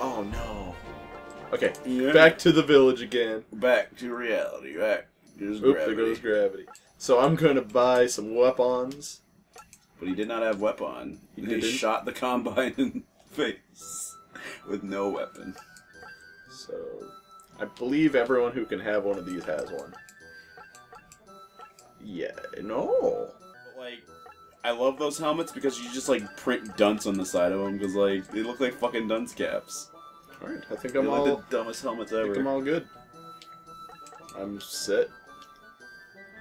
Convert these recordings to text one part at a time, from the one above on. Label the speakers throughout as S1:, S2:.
S1: Oh no. Okay,
S2: Yeah.
S1: back to the village again.
S2: Back to reality. Back. There's
S1: Oop,
S2: gravity.
S1: there goes gravity. So I'm gonna buy some weapons.
S2: But he did not have weapon. He,
S1: He
S2: shot the combine in the face with no weapon.
S1: So I believe everyone who can have one of these has one. Yeah, no.
S2: But like, I love those helmets because you just like print dunce on the side of them because like they look like fucking dunce caps.
S1: All right, I think I'm all.
S2: the dumbest helmets
S1: I think I'm
S2: ever.
S1: all good. I'm set.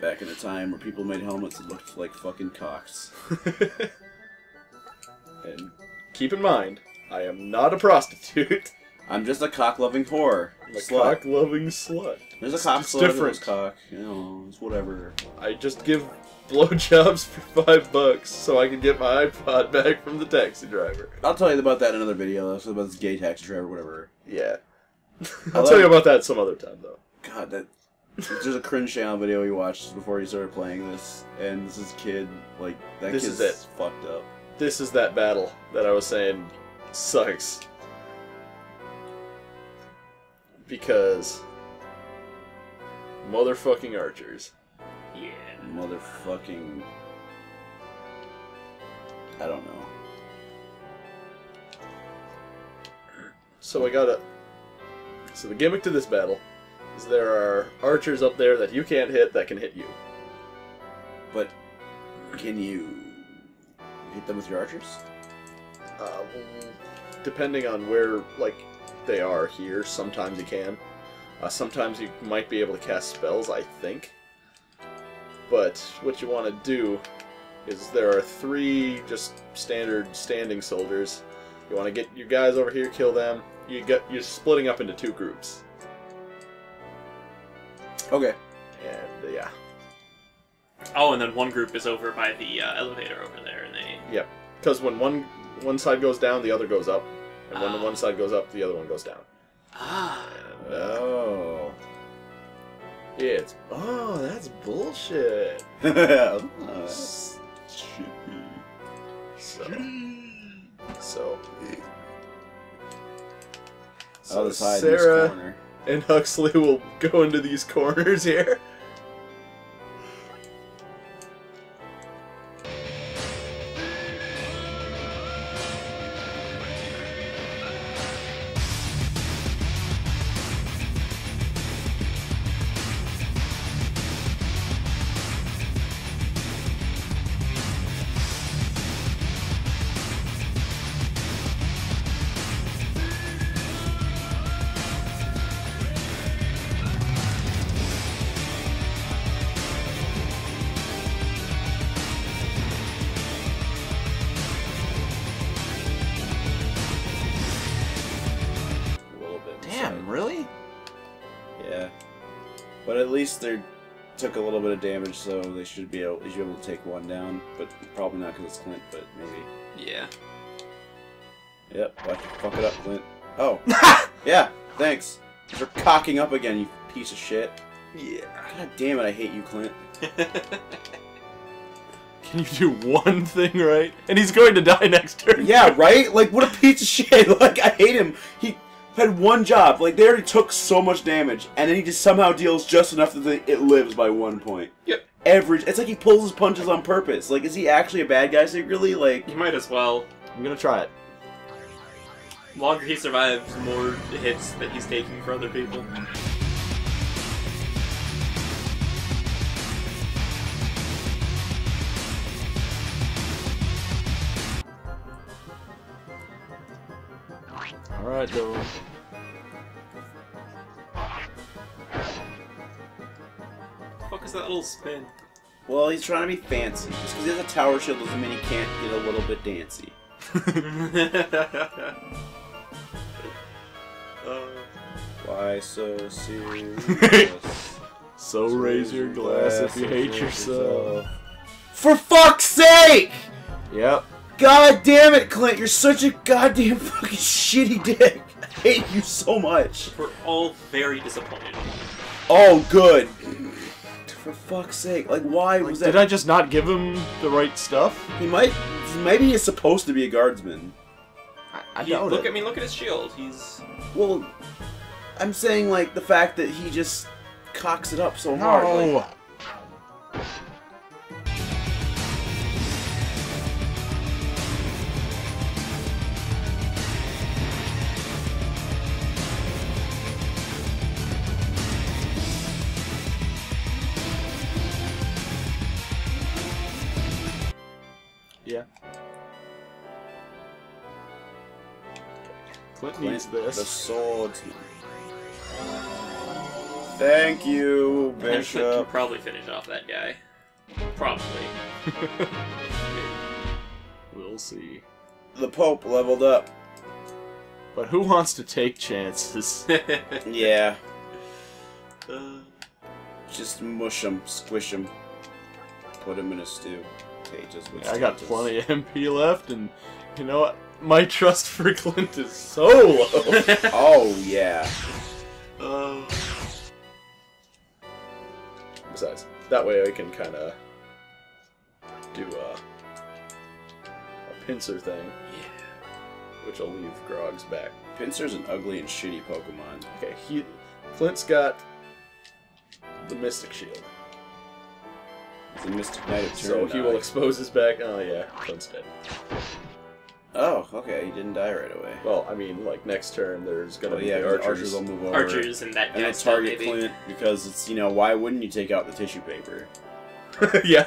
S2: Back in a time where people made helmets that looked like fucking cocks.
S1: and keep in mind, I am not a prostitute.
S2: I'm just a cock-loving whore.
S1: A
S2: Slut.
S1: cock-loving slut.
S2: There's a cock
S1: it's
S2: slut.
S1: different.
S2: There's cock. You know, it's whatever.
S1: I just give blowjobs for five bucks so I can get my iPod back from the taxi driver.
S2: I'll tell you about that in another video. That's about this gay taxi driver, whatever.
S1: Yeah.
S2: I
S1: I'll
S2: love-
S1: tell you about that some other time, though.
S2: God, that there's a cringe channel video we watched before he started playing this, and this is kid like that
S1: This
S2: kid's
S1: is it.
S2: fucked up.
S1: This is that battle that I was saying sucks. Because motherfucking archers.
S3: Yeah.
S2: Motherfucking. I don't know.
S1: So I gotta. So the gimmick to this battle is there are archers up there that you can't hit that can hit you.
S2: But can you hit them with your archers?
S1: Uh, depending on where like they are here, sometimes you can. Uh, sometimes you might be able to cast spells. I think. But what you want to do is there are three just standard standing soldiers. You want to get your guys over here, kill them. You get you're splitting up into two groups,
S2: Okay.
S1: and uh, yeah,
S3: Oh, and then one group is over by the uh, elevator over there, and they.
S1: Yep. Because when one one side goes down, the other goes up, and when
S3: Ah.
S1: one side goes up, the other one goes down.
S3: Ah.
S1: And, uh,
S2: Oh.
S1: It's oh, that's bullshit.
S2: Oh,
S1: So, so, so
S2: just hide in this
S1: Sarah
S2: corner.
S1: and Huxley will go into these corners here.
S2: Least they took a little bit of damage, so they should be able, should be able to take one down. But probably not because it's Clint, but maybe.
S3: Yeah.
S2: Yep, watch you fuck it up, Clint. Oh. yeah, thanks. You're cocking up again, you piece of shit.
S1: Yeah.
S2: God damn it, I hate you, Clint.
S1: Can you do one thing right? And he's going to die next turn.
S2: Yeah, right? Like, what a piece of shit. Like, I hate him. He had one job. Like, they already took so much damage, and then he just somehow deals just enough that they, it lives by one point.
S3: Yep.
S2: Every, it's like he pulls his punches on purpose. Like, is he actually a bad guy secretly? Like,
S3: You might as well.
S1: I'm gonna try it.
S3: Longer he survives, more hits that he's taking for other people.
S1: All right, though.
S3: Fuck that little spin?
S2: well, he's trying to be fancy. Just because he has a tower shield doesn't mean he can't get a little bit dancy.
S3: uh,
S2: Why so serious?
S1: So raise your glass if you hate yourself.
S2: For fuck's sake!
S1: Yep.
S2: God damn it, Clint! You're such a goddamn fucking shitty dick. I hate you so much.
S3: we're all very disappointed.
S2: Oh, good. For fuck's sake! Like, why was that?
S1: Did I just not give him the right stuff?
S2: He might. Maybe he's supposed to be a guardsman.
S4: I,
S2: I
S3: He-
S2: doubt
S3: look,
S2: it.
S3: I mean, look at his shield. He's
S2: Well, I'm saying like the fact that he just cocks it up so hard. like-
S1: Clint needs this.
S2: The swordsman. Thank you,
S3: and Clint can
S2: Bishop.
S3: probably finish off that guy. Probably.
S1: We'll see.
S2: The Pope leveled up.
S1: But who wants to take chances?
S2: Yeah,
S3: Uh,
S2: just mush him, squish him, put him in a stew. Potatoes with
S1: I got
S2: potatoes.
S1: plenty of MP left, and you know what? My trust for Clint is so low.
S2: Oh yeah.
S3: uh,
S1: Besides, that way I can kind of do a, a pincer thing, Yeah. which will leave Grog's back.
S2: Pincer's an ugly and shitty Pokemon.
S1: Okay, he Clint's got the Mystic Shield,
S2: He's a Mystic Knight of
S1: so he will expose his back. Oh yeah, Clint's dead.
S2: Oh, okay, he didn't die right away.
S1: Well, I mean, like next turn, there's gonna
S2: Oh
S1: be
S2: yeah,
S1: the
S2: the
S1: archers.
S2: archers will move over.
S3: archers and that
S2: And
S3: guy
S2: they'll target
S3: maybe.
S2: Clint because it's, you know, why wouldn't you take out the tissue paper?
S1: yeah.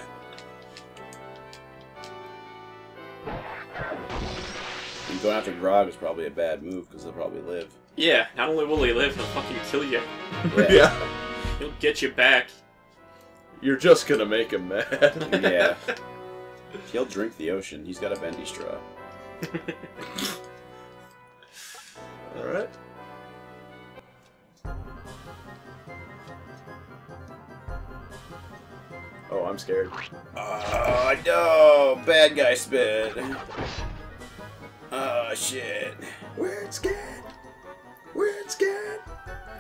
S2: And going after Grog is probably a bad move because they'll probably live.
S3: Yeah, not only will he live, he'll fucking kill you.
S1: yeah.
S3: He'll get you back.
S1: You're just gonna make him mad.
S2: Yeah. He'll drink the ocean. He's got a bendy straw.
S1: All right. Oh, I'm scared.
S2: Oh no! Bad guy spit. Oh shit.
S1: We're scared. We're scared.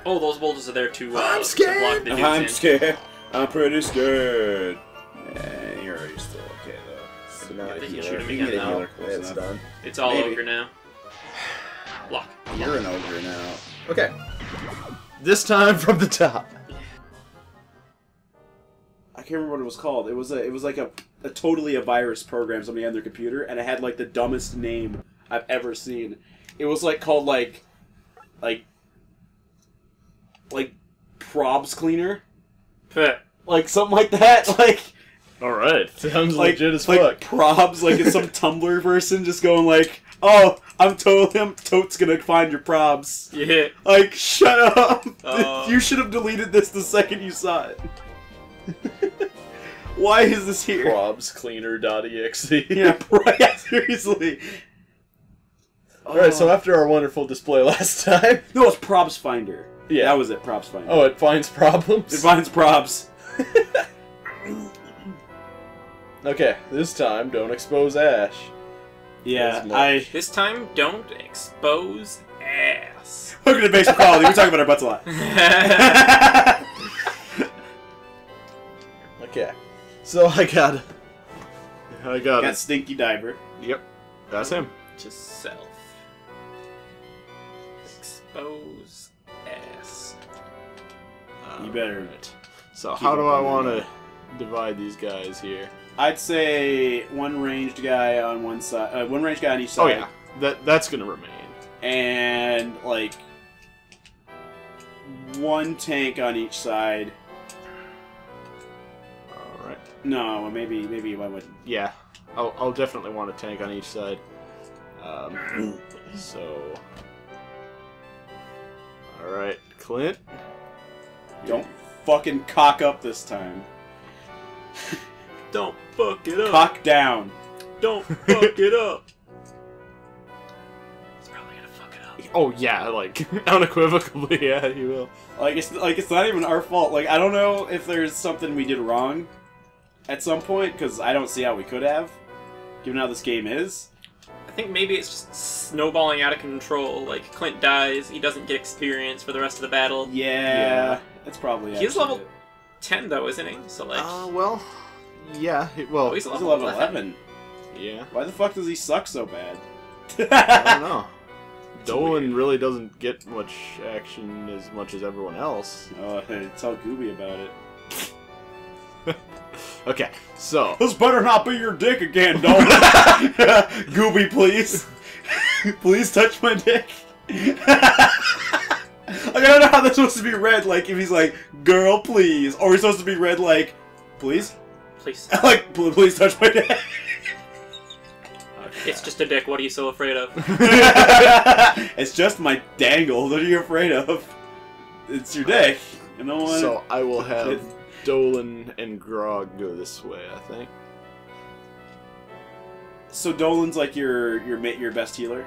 S3: Oh, those boulders are there to, uh,
S1: I'm
S3: to block the dudes
S2: I'm
S3: in.
S2: scared. I'm pretty scared.
S1: So now
S3: Yeah,
S1: I
S3: they can shoot him
S2: You can
S3: again
S2: get a healer close
S1: It's done.
S3: It's all
S2: Maybe.
S3: over now. Block.
S2: You're an ogre now.
S1: Okay. This time from the top.
S2: I can't remember what it was called. It was a it was like a, a totally a virus program somebody had on their computer and it had like the dumbest name I've ever seen. It was like called like like like probs cleaner. Like something like that. Like
S1: All right. Sounds
S2: like
S1: legit as
S2: like
S1: fuck.
S2: probs like it's some Tumblr person just going like, "Oh, I'm totally I'm totes to find your probs."
S3: yeah.
S2: Like, shut up.
S3: Oh.
S2: you should have deleted this the second you saw it. Why is this here?
S1: Probscleaner.exe.
S2: Yeah, right. Seriously.
S1: All right. So
S2: Oh.
S1: after our wonderful display last time,
S2: no, it's Probs Finder.
S1: Yeah.
S2: that was it. Probs Finder.
S1: oh, it finds problems.
S2: it finds Probs.
S1: Okay, this time don't expose Ash.
S2: Yeah, I.
S3: This time, don't expose ass.
S2: Hooking at the base quality. We talk about our butts a lot.
S1: Okay, so I got, I got,
S2: Got
S1: it.
S2: Stinky Diver.
S1: Yep, that's him.
S3: Just self. Expose ass.
S2: You better.
S1: Alright. So
S2: Keep
S1: how do I want to divide these guys here?
S2: I'd say one ranged guy on one side, uh, one ranged guy on each side.
S1: Oh yeah, that that's gonna remain.
S2: and like one tank on each side.
S1: All right.
S2: No, maybe maybe I would.
S1: Yeah, I'll, I'll definitely want a tank on each side. Um, so, all right, Clint.
S2: Don't fucking cock up this time.
S3: Don't fuck it up.
S2: Cock down.
S3: Don't fuck it up. He's probably gonna fuck it up.
S1: Oh yeah, like unequivocally, yeah, he will.
S2: Like it's like it's not even our fault. Like I don't know if there's something we did wrong at some point because I don't see how we could have, given how this game is.
S3: I think maybe it's just snowballing out of control. Like Clint dies, he doesn't get experience for the rest of the battle.
S2: Yeah,
S1: Yeah.
S2: that's probably.
S3: He's level-
S2: it.
S3: Ten though, isn't he? So like,
S1: Uh, well, yeah, it, well,
S3: oh, he's
S2: He's
S3: level,
S2: level
S3: 11.
S2: eleven.
S1: yeah.
S2: Why the fuck does he suck so bad?
S1: I don't know. Dolan really doesn't get much action as much as everyone else.
S2: Oh, hey, tell Gooby about it.
S1: Okay, so
S2: This better not be your dick again, Dolan. Gooby, please. please touch my dick. like, I don't know how that's supposed to be read. Like, if he's like, girl, please. Or he's supposed to be read like, please?
S3: Please.
S2: like, "Pl- please touch my dick.
S3: It's just a dick. What are you so afraid of?
S2: it's just my dangle. What are you afraid of? It's your dick. You know what?
S1: so I will have
S2: It-
S1: Dolan and Grog go this way. I think.
S2: So Dolan's like your your mate, your best healer.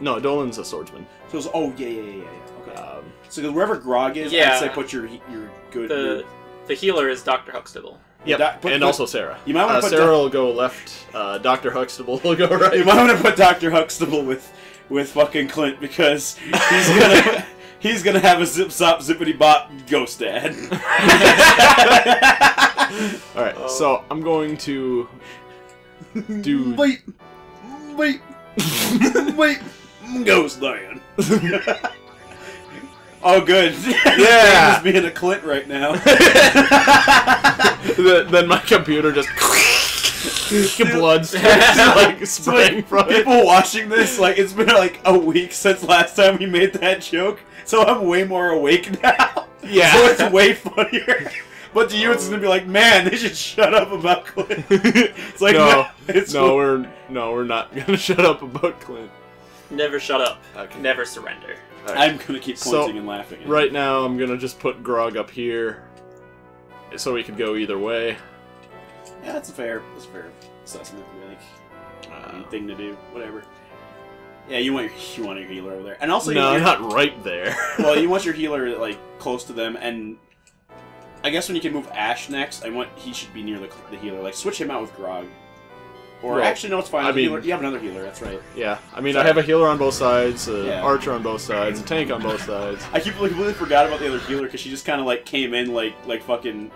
S1: No, Dolan's a swordsman.
S2: So it's, oh yeah yeah yeah yeah. yeah. Okay.
S1: Um,
S2: So wherever Grog is,
S3: Yeah.
S2: I'd say put your your good.
S3: The
S2: your-
S3: the healer is Doctor Huxtable.
S1: Yep,
S2: Doc- put-
S1: and
S2: put-
S1: also Sarah.
S2: You might wanna
S1: uh,
S2: put
S1: Sarah
S2: Doc-
S1: will go left. Uh, Doctor Huxtable will go right.
S2: You might want to put Doctor Huxtable with with fucking Clint because he's gonna he's gonna have a zip zop zippity bop ghost dad.
S1: All right,
S3: Oh.
S1: so I'm going to do.
S2: wait, wait, wait, ghost dad. Oh, good.
S1: Yeah.
S2: He's being a Clint right now.
S1: then, then my computer just blood starts like spraying
S2: like,
S1: from it.
S2: people watching this, like, it's been like a week since last time we made that joke, so I'm way more awake now.
S1: Yeah.
S2: So it's way funnier. But to you, it's gonna be like, man, they should shut up about Clint. It's like,
S1: no,
S2: it's
S1: no, we're no, we're not gonna shut up about Clint.
S3: Never shut up.
S1: Okay.
S3: Never surrender.
S1: All right.
S2: I'm gonna keep
S1: So,
S2: pointing and laughing. at
S1: Right now, I'm gonna just put Grog up here, so we could go either way.
S2: Yeah, that's a fair, that's a fair assessment. I think
S1: Uh,
S2: thing to do, whatever. Yeah, you want your you want your healer over there, and also
S1: no,
S2: you,
S1: not right there.
S2: well, you want your healer like close to them, and I guess when you can move Ash next, I want he should be near the, the healer. Like switch him out with Grog. Or actually, no, it's fine.
S1: I mean-
S2: you have another healer. That's right.
S1: yeah, I mean, I have a healer on both sides, an
S2: Yeah.
S1: archer on both sides, a tank on both sides.
S2: I completely forgot about the other healer because she just kind of like came in like like fucking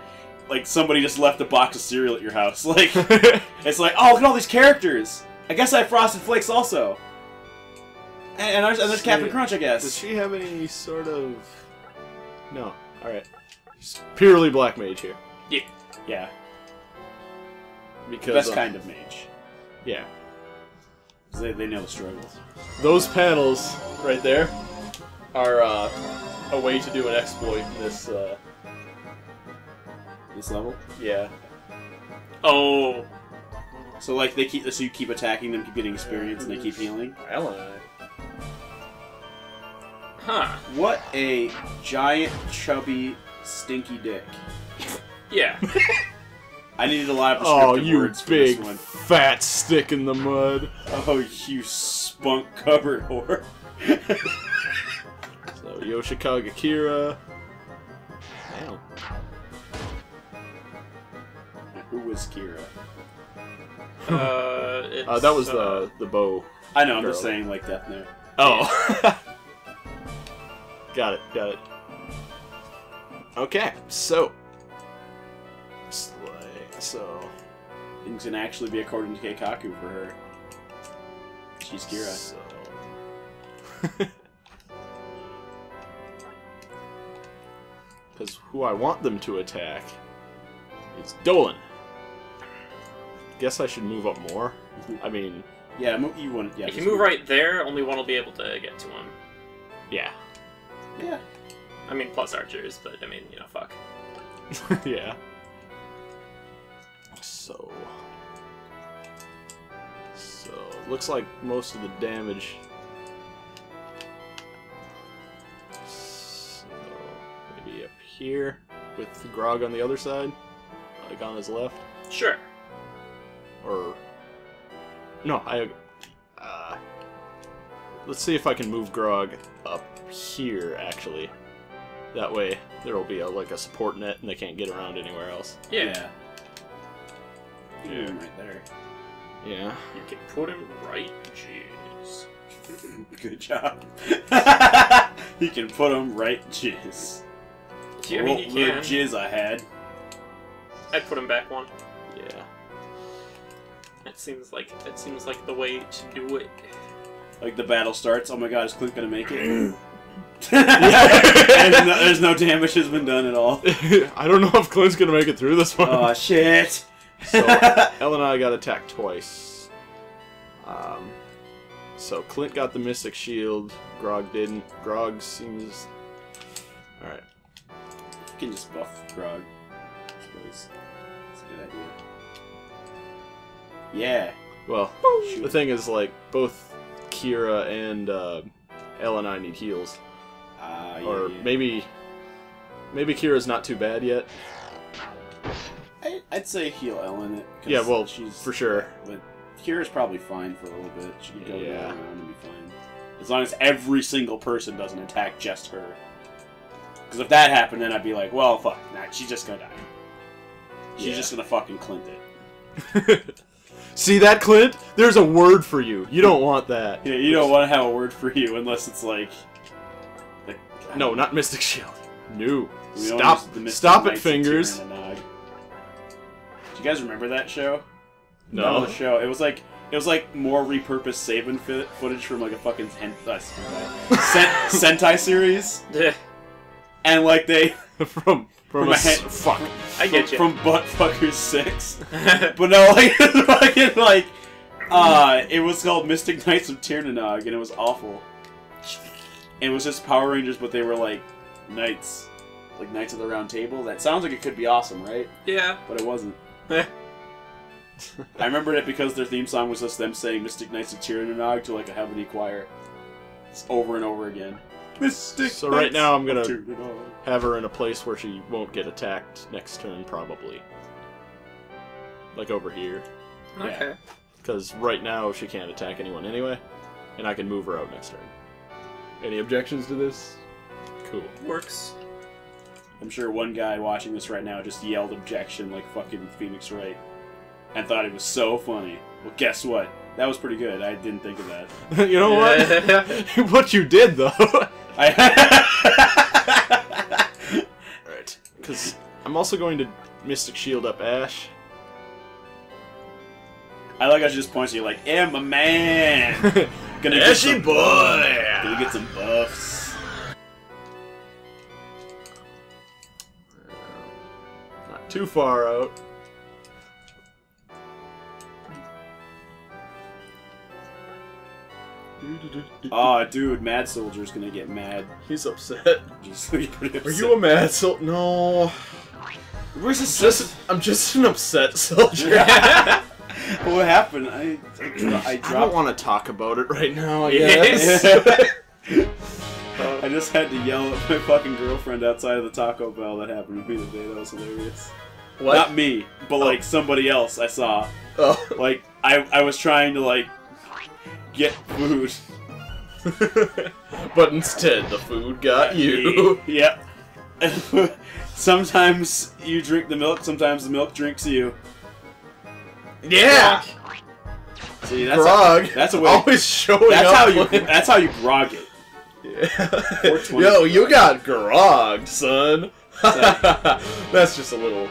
S2: like somebody just left a box of cereal at your house. Like it's like oh look at all these characters. I guess I have Frosted Flakes also. And, and, there's, and there's Captain Crunch, I guess.
S1: Does she have any sort of? No. All right. She's purely black mage here
S2: Yeah, Yeah.
S1: because
S2: best kind of mage.
S1: Yeah.
S2: 'Cause They, they know the struggles.
S1: Those panels right there are uh, a way to do an exploit. in This, uh,
S2: This level.
S1: yeah.
S3: Oh,
S2: So like they keep so you keep attacking them, keep getting experience, and they keep healing.
S1: Ally.
S3: huh.
S2: What a giant, chubby, stinky dick.
S3: Yeah.
S2: I needed a lot of
S1: Oh, you
S2: words for
S1: big
S2: this one.
S1: fat stick in the mud.
S2: Oh, you spunk covered whore.
S1: So Yoshikage Kira. Damn.
S2: Who was Kira?
S3: Uh, it's,
S1: Uh, that was
S3: uh,
S1: the the bow.
S2: I know, I'm just saying like Death Note.
S1: Oh. got it. Got it. Okay, so. Slay. So.
S2: Things can actually be according to Keikaku for her. She's Kira.
S1: So. Because who I want them to attack is Dolan. Guess I should move up more. Mm-hmm. I mean,
S2: Yeah, mo- you want yeah.
S3: If you
S2: just
S3: move right there, only one will be able to get to him.
S1: yeah.
S2: Yeah.
S3: I mean, plus archers, but I mean, you know, fuck.
S1: yeah. So. So, looks like most of the damage. So, maybe up here with Grog on the other side, like on his left,
S3: Sure.
S1: or no, I. Uh, let's see if I can move Grog up here. Actually, that way there will be a like a support net, and they can't get around anywhere else.
S3: Yeah.
S2: Yeah. You
S1: Yeah.
S2: can him right there.
S1: Yeah.
S3: You can put him right. Jeez.
S2: Good job. you can put him right jizz.
S3: Yeah, I mean, you
S2: What little
S3: can.
S2: jizz I had.
S3: I'd put him back one.
S1: Yeah.
S3: That seems like that seems like the way to do it.
S2: Like the battle starts. Oh my god, is Clint gonna make it? there's, no, there's no damage has been done at all.
S1: I don't know if Clint's gonna make it through this one.
S2: Oh shit!
S1: So Elle and I got attacked twice. Um, so Clint got the Mystic Shield. Grog didn't. Grog seems. All right.
S2: You can just buff Grog. A good idea. Yeah.
S1: Well, the thing is, like, both Kira and uh, Elle and I need heals,
S2: Uh, yeah,
S1: or
S2: yeah.
S1: maybe, maybe Kira's not too bad yet.
S2: I, I'd say heal Ellen it.
S1: Yeah, well,
S2: she's
S1: for sure.
S2: But Kira's probably fine for a little bit. She can go
S1: Yeah.
S2: around and be fine. As long as every single person doesn't attack just her. Because if that happened, then I'd be like, well, fuck, nah, she's just gonna die. She's
S1: Yeah.
S2: just gonna fucking Clint it.
S1: See that, Clint? There's a word for you. You don't want that.
S2: Yeah, you don't want to have a word for you unless it's like. like
S1: No, not Mystic Shield. No.
S2: we
S1: Stop.
S2: use the Mystic
S1: Stop it,
S2: Knights
S1: fingers.
S2: Tir Na Nog. Do you guys remember that show?
S1: No.
S2: Remember the show. It was like it was like more repurposed Saban fi- footage from like a fucking hen- uh, Sentai, Sen- Sentai series, and like they
S1: from from,
S2: From
S1: a
S2: a
S1: s-
S2: hen-
S1: fuck.
S3: I get you.
S2: from Buttfuckers Six. But no, like fucking like uh it was called Mystic Knights of Tir Na Nog and it was awful. It was just Power Rangers but they were like knights. Like Knights of the Round Table. That sounds like it could be awesome, right?
S3: yeah.
S2: But it wasn't. I remembered it because their theme song was just them saying Mystic Knights of Tir Na Nog to like a heavenly choir. It's over and over again. Mystic
S1: So right
S2: Knights
S1: now I'm gonna-
S2: Tir Na Nog.
S1: Have her in a place where she won't get attacked next turn, probably. Like over here.
S3: Okay.
S1: Because right now she can't attack anyone anyway, and I can move her out next turn. Any objections to this? Cool.
S3: Works.
S2: I'm sure one guy watching this right now just yelled objection like fucking Phoenix Wright and thought it was so funny. Well, guess what? That was pretty good. I didn't think of that.
S1: you know what? what you did though.
S2: I
S1: Alright. Because I'm also going to Mystic Shield up Ash.
S2: I like how she just points at you like, "Yeah, my man." Gonna get some
S1: boy!
S2: Gonna get some buffs.
S1: Too far out.
S2: Oh, dude, Mad Soldier's gonna get mad.
S1: He's upset.
S2: Just pretty
S1: Are you a mad Soldier? No.
S2: Where's this?
S1: Just, I'm just an upset soldier.
S2: what happened? I I, dro- I
S1: I don't want to talk about it right now. I guess.
S2: I just had to yell at my fucking girlfriend outside of the Taco Bell that happened to me today. That was hilarious.
S1: what?
S2: Not me, but like oh. somebody else I saw.
S1: Oh.
S2: Like I, I was trying to like get food.
S1: but instead, the food got you.
S2: yep. sometimes you drink the milk. Sometimes the milk drinks you.
S1: Yeah.
S2: See, that's
S1: Grog.
S2: A, that's a way.
S1: Always showing
S2: That's
S1: up.
S2: how you. That's how you grog it.
S1: Yeah.
S2: 420.
S1: Yo, you got grogged, son. That's just a little,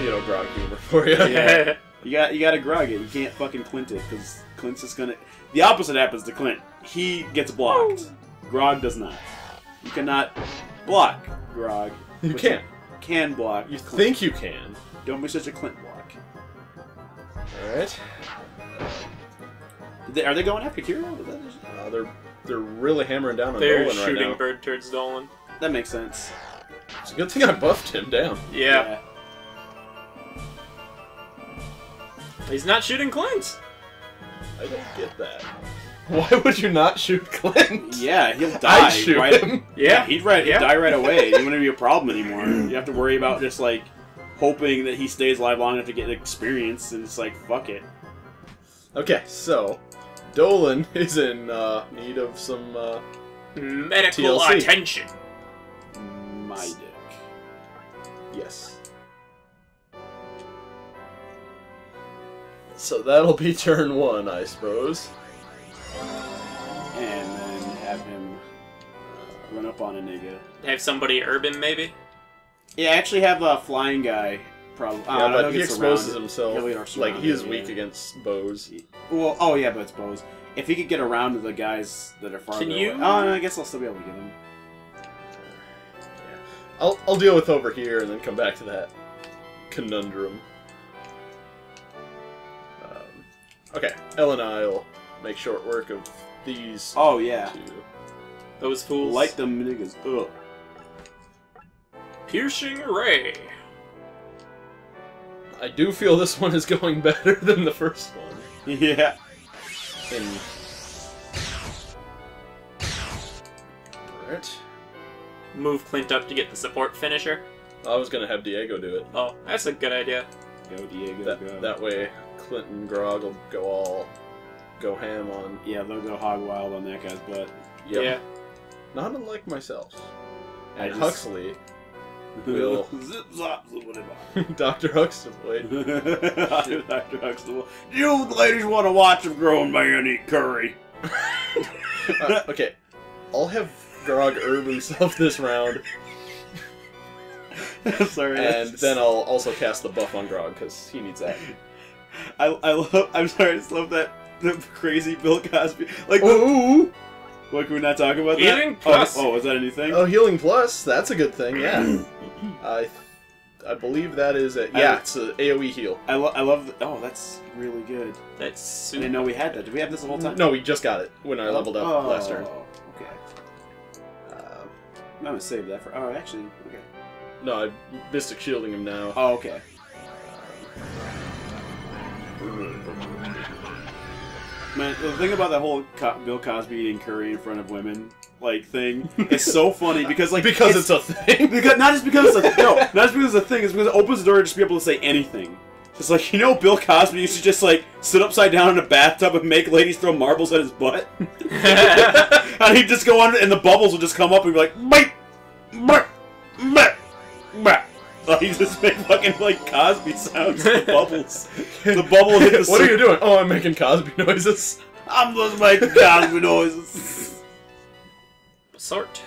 S1: you know, grog humor for you.
S2: Yeah. You got you got to grog it. You can't fucking Clint it because Clint's just gonna. The opposite happens to Clint. He gets blocked. Grog does not. You cannot block Grog.
S1: You can't.
S2: Can block.
S1: You
S2: Clint.
S1: think you can.
S2: Don't be such a Clint block.
S1: All right.
S2: They- Are they going after Kiro? Is
S1: Uh, they're they're really hammering down on
S3: They're
S1: Dolan right
S3: shooting
S1: now.
S3: bird turds Dolan.
S2: That makes sense.
S1: It's a good thing I buffed him down.
S3: Yeah. He's not shooting Clint.
S1: I don't get that. Why would you not shoot Clint?
S2: Yeah, he'll die.
S1: I'd shoot
S2: right?
S1: him.
S2: Yeah, he'd, right, he'd
S3: Yeah.
S2: die right away. It wouldn't be a problem anymore. You have to worry about just like hoping that he stays alive long enough to get experience, and it's like fuck it.
S1: Okay, so Dolan is in uh, need of some. Uh,
S3: Medical
S1: TLC.
S3: attention.
S2: My dick.
S1: yes. So that'll be turn one, I suppose.
S2: And then have him uh, run up on a nigga.
S3: Have somebody urban, maybe?
S2: Yeah, I actually have a flying guy. Probably.
S1: yeah, but he exposes himself. Like he is
S2: surrounded,
S1: weak
S2: yeah.
S1: against bows.
S2: Well, oh yeah, but it's bows. If he could get around to the guys that are farther
S3: Can you-
S2: away. Oh, no, I guess I'll still be able to get him.
S1: I'll I'll deal with over here and then come back to that conundrum. Um, okay, Ellen and I'll make short work of these
S2: Oh, yeah.
S1: two.
S3: Those fools.
S2: Light them niggas up.
S3: Piercing ray.
S1: I do feel this one is going better than the first one.
S2: Yeah.
S1: In Alright.
S3: Move Clint up to get the support finisher.
S1: I was gonna have Diego do it.
S3: Oh, that's a good idea.
S2: Go, Diego,
S1: That
S2: go.
S1: that way Clinton and Grog will go all go ham on
S2: Yeah, they'll go hog wild on that guy's butt.
S1: Yep.
S3: Yeah.
S1: Not unlike myself.
S2: I
S1: And
S2: just-
S1: Huxley, Will.
S2: Zip, zop, zip, whatever.
S1: Dr. Huxtable.
S2: Dr. Huxtable. You ladies want to watch a grown man eat curry?
S1: Uh, okay, I'll have Grog herb himself this round,
S2: Sorry.
S1: and
S2: that's-
S1: then I'll also cast the buff on Grog because he needs that.
S2: I, I love. I'm sorry. I just love that the crazy Bill Cosby. Like, the,
S1: Ooh!
S2: What can we not talk about
S3: Healing
S2: that?
S3: plus.
S2: Oh, oh, is that a new thing?
S1: Oh, healing plus. That's a good thing. Yeah, I, I believe that is it. Yeah,
S2: I-
S1: it's a AOE heal.
S2: I, lo- I love. The, oh, that's really good.
S3: That's
S2: I didn't know we had that. Did we have this the whole time?
S1: No, we just got it when I leveled up
S2: oh,
S1: last turn.
S2: Okay.
S1: Uh,
S2: I'm gonna save that for. Oh, actually, okay.
S1: no, I'm mystic shielding him now.
S2: Oh, okay. Man, the thing about that whole Co- Bill Cosby eating curry in front of women like thing is so funny because like
S1: because it's, a thing.
S2: because not just because it's a no, not just because it's a thing. It's because it opens the door to just be able to say anything. Just like you know, Bill Cosby used to just like sit upside down in a bathtub and make ladies throw marbles at his butt, and he'd just go under, and the bubbles would just come up and be like, bite, bite, bite, bite. Like he just make fucking like Cosby sounds. The bubbles, the bubble hit the.
S1: what are you doing? Oh, I'm making Cosby noises.
S2: I'm just making Cosby noises.
S3: Sort.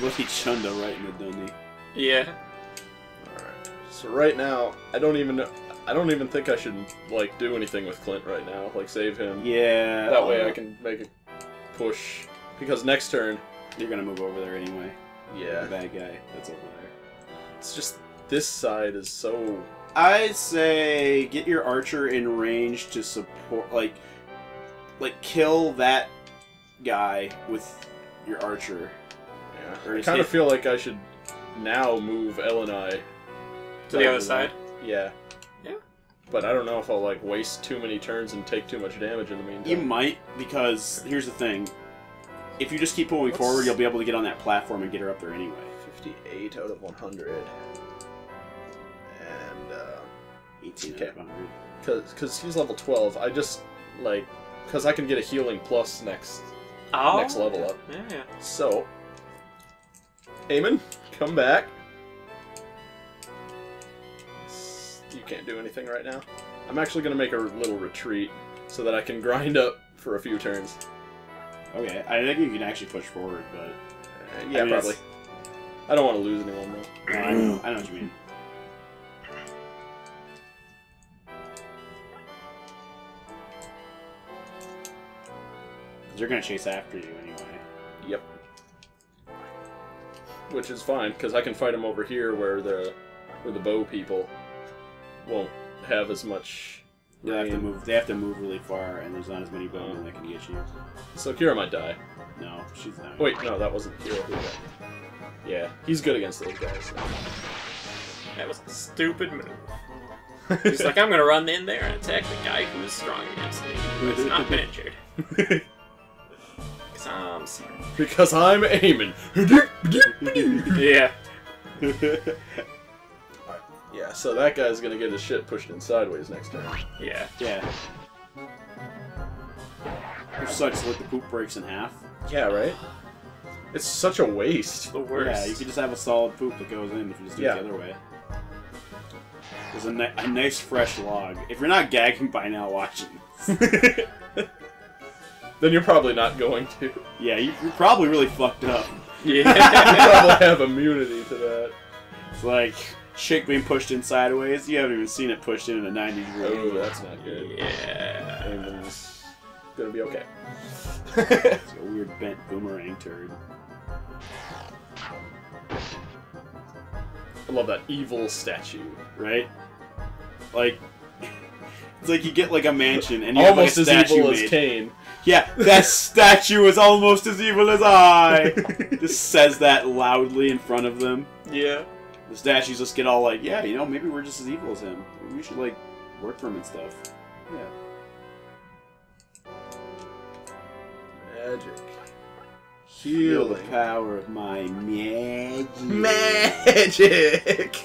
S2: Look, he Chunda right in the Dundee.
S3: Yeah.
S1: Alright. So right now, I don't even know. I don't even think I should like do anything with Clint right now. Like save him.
S2: Yeah.
S1: That way uh, I can make a push. Because next turn,
S2: You're gonna move over there anyway. The
S1: yeah,
S2: bad guy that's over there.
S1: it's just this side is so.
S2: I'd say get your archer in range to support, like, like kill that guy with your archer.
S1: Yeah. I kind of feel like I should now move Eleni.
S3: To the other side.
S1: Yeah.
S3: Yeah.
S1: But I don't know if I'll like waste too many turns and take too much damage in the meantime.
S2: You might because here's the thing: if you just keep moving
S1: What's-
S2: forward, you'll be able to get on that platform and get her up there anyway.
S1: 58 out of 100. And, uh.
S2: 18
S1: Okay.
S2: out of 100.
S1: Cause, cause he's level 12, I just, like, cause I can get a healing plus next,
S3: Oh.
S1: next level up.
S3: Yeah, yeah.
S1: So, Eamon, come back. You can't do anything right now. I'm actually gonna make a little retreat so that I can grind up for a few turns.
S2: Okay, I think you can actually push forward, but
S1: Uh, yeah,
S2: I mean,
S1: probably.
S2: it's-
S1: I don't want to lose anyone though.
S2: no, I know, I know what you mean. They're gonna chase after you anyway.
S1: Yep. Which is fine, because I can fight them over here where the where the bow people won't have as much.
S2: They have to move. They have to move really far, and there's not as many bowmen that can get you.
S1: So Kira might die.
S2: No, she's not.
S1: Wait, no, that wasn't Kira. Who was that? Yeah, he's good against those guys.
S3: That was a stupid move. He's like, I'm gonna run in there and attack the guy who is strong against me, who has not been injured. Cause I'm smart.
S1: because I'm aiming.
S3: Yeah.
S1: Yeah, so that guy's gonna get his shit pushed in sideways next turn.
S3: Yeah.
S2: yeah. Which sucks. Like the poop breaks in half.
S1: Yeah, right. It's such a waste.
S3: The worst.
S2: Yeah, you could just have a solid poop that goes in if you just do
S1: Yeah.
S2: it the other way. There's a, ni- a nice fresh log. If you're not gagging by now watching,
S1: Then you're probably not going to.
S2: Yeah, you, you're probably really fucked up.
S3: Yeah.
S1: probably have immunity to that.
S2: It's like chick being pushed in sideways. You haven't even seen it pushed in in a 90 degree
S1: Oh, that's not good.
S3: Yeah.
S1: Eamon's gonna be okay.
S2: It's a weird bent boomerang turd.
S1: I love that evil statue.
S2: right? Like, it's like you get like a mansion and you
S1: Almost
S2: have like a
S1: as
S2: statue
S1: evil as
S2: made.
S1: Kane.
S2: Yeah, that statue is almost as evil as I. just says that loudly in front of them.
S3: Yeah.
S2: The statues just get all like, yeah, you know, maybe we're just as evil as him. Maybe we should like work for him and stuff. Yeah.
S1: Magic.
S2: Heal the power of my magic.
S1: Magic.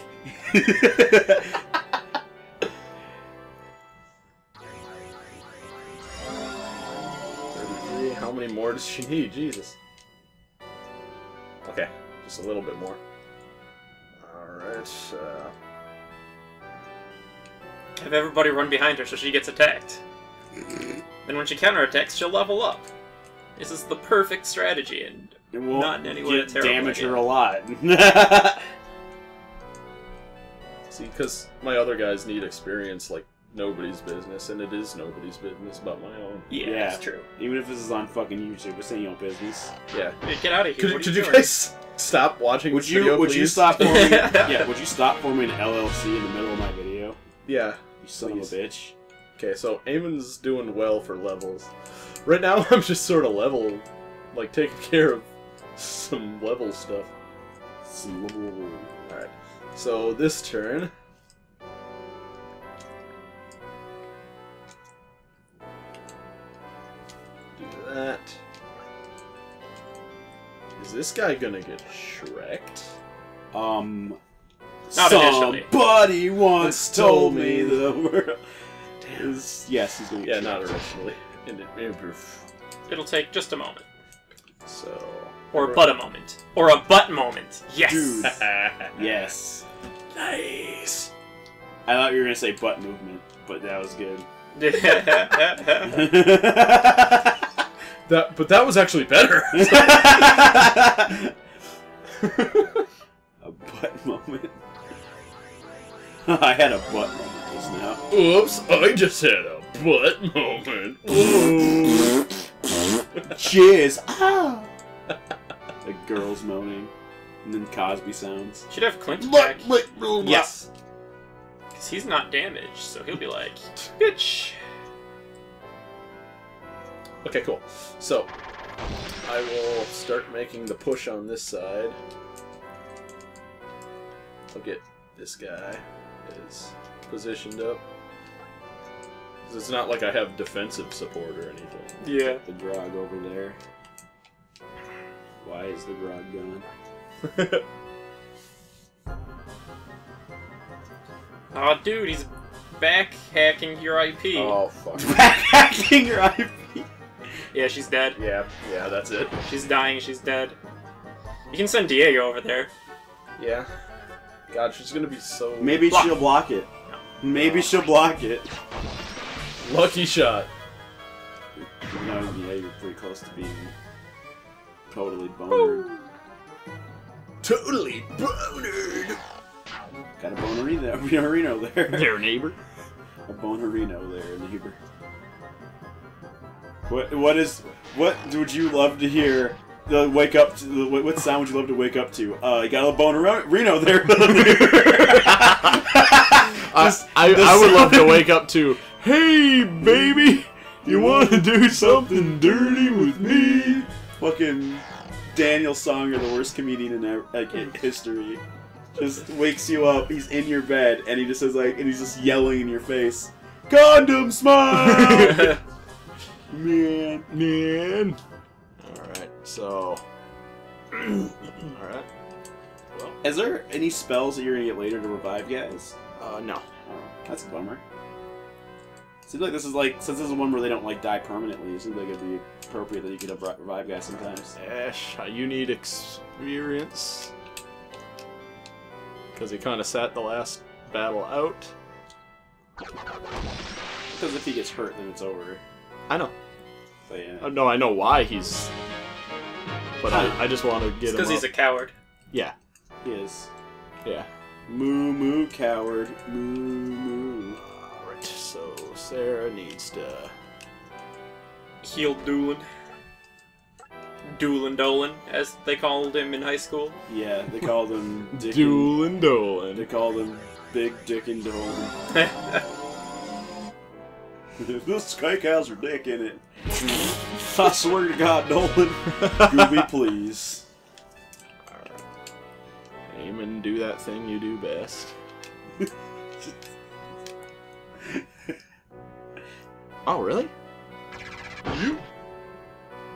S1: How many more does she need? Jesus. Okay, just a little bit more. All right. Uh,
S3: Have everybody run behind her so she gets attacked. then when she counterattacks, she'll level up. This is the perfect strategy, and
S2: It won't
S3: in any way a
S2: get
S3: terrible
S2: damage
S3: idea.
S2: her a lot.
S1: see, because my other guys need experience like nobody's business, and it is nobody's business but my own.
S3: yeah,
S2: Yeah.
S3: that's true.
S2: Even if this is on fucking YouTube, it's ain't your business.
S1: Yeah.
S3: Hey, Get out of here.
S1: Could,
S3: what
S1: could
S3: you,
S1: you guys stop watching
S2: Would you
S1: video,
S2: would you stop forming yeah, would you stop forming an LLC in the middle of my video?
S1: Yeah.
S2: You son
S1: Please.
S2: of a bitch.
S1: Okay, so Eamon's doing well for levels. Right now, I'm just sort of level, like taking care of some level stuff. Alright, so this turn. Do that. Is this guy gonna get shreked?
S2: Um
S3: Not initially.
S2: Somebody once told
S1: told
S2: me
S1: me.
S2: the world is yes, he's gonna
S1: Yeah, not
S2: shot.
S1: originally. It, improve.
S3: It'll take just a moment.
S1: So.
S3: Or but a moment. Or a butt moment. Yes!
S2: Dude. Yes.
S1: Nice.
S2: I thought you were gonna say butt movement, but that was good.
S1: That, but that was actually better.
S2: a butt moment. I had a butt moment just now.
S1: Oops, I just had a butt moment.
S2: Jizz. Ah. The girls moaning, and then Cosby sounds.
S3: Should have Clint back.
S1: Yes.
S3: Yes. Because he's not damaged, so he'll be like, bitch.
S1: Okay, cool. So, I will start making the push on this side. I'll get this guy is positioned up. It's not like I have defensive support or anything.
S3: Yeah.
S2: The grog over there. Why is the grog gone?
S3: Aw, dude, he's back hacking your IP.
S1: oh fuck.
S2: Hacking your IP.
S3: Yeah, she's dead.
S1: yeah, yeah, that's it.
S3: She's dying, she's dead. You can send Diego over there.
S1: Yeah. God, she's gonna be so
S2: Maybe
S3: Block.
S2: she'll block it. Maybe she'll block it.
S1: lucky shot.
S2: You know, yeah, you're pretty close to being totally bonered.
S1: Totally bonered.
S2: Got a bonerino, bonerino there.
S3: There, neighbor.
S2: A bonerino there, neighbor. What? What is? What would you love to hear? The wake up. To, the, what what sound would you love to wake up to? Uh, you got a bonerino there. Just
S1: I,
S2: the
S1: I would love to wake up to,
S2: Hey, baby, you want to do something dirty with me? Fucking Daniel Songer, the worst comedian in like in history, just wakes you up. He's in your bed, and he just says like, and he's just yelling in your face, "Condom smile, man, man."
S1: Alright, so. Alright. Well,
S2: Is there any spells that you're gonna get later to revive guys?
S1: uh, no.
S2: Oh, that's a bummer. Seems like this is like since this is one where they don't like die permanently. It seems like it'd be appropriate that you could rev- revive guys sometimes.
S1: Ash, uh, you need experience. Because he kind of sat the last battle out.
S2: Because if he gets hurt, then it's over.
S1: I know.
S2: But yeah.
S1: Uh, no, I know why he's. But I, I just want to get him.
S3: because he's a coward.
S1: Yeah,
S2: He is.
S1: yeah.
S2: Moo moo coward. Moo moo.
S1: Alright, so Sarah needs to.
S3: Healed Doolin. Doolin Dolan, as they called him in high school.
S2: Yeah, they called him Dick.
S1: Doolin Dolan.
S2: They called him Big Dick and Dolan. this cake has her dick in it. I swear to God, Dolan. Gooby, please.
S1: Alright. Aim and do that thing you do best. Oh, really?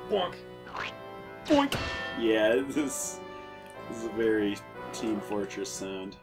S3: Bonk.
S1: Boink.
S2: Yeah, this, this is a very Team Fortress sound.